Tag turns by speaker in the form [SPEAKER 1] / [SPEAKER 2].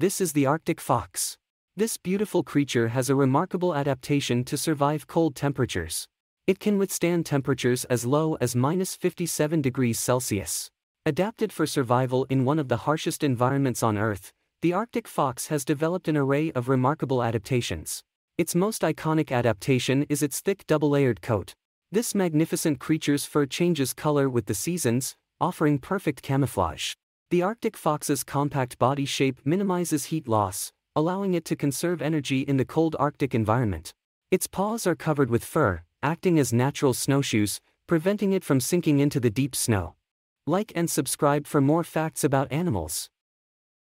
[SPEAKER 1] This is the Arctic fox. This beautiful creature has a remarkable adaptation to survive cold temperatures. It can withstand temperatures as low as minus 57 degrees Celsius. Adapted for survival in one of the harshest environments on Earth, the Arctic fox has developed an array of remarkable adaptations. Its most iconic adaptation is its thick double-layered coat. This magnificent creature's fur changes color with the seasons, offering perfect camouflage. The Arctic fox's compact body shape minimizes heat loss, allowing it to conserve energy in the cold Arctic environment. Its paws are covered with fur, acting as natural snowshoes, preventing it from sinking into the deep snow. Like and subscribe for more facts about animals.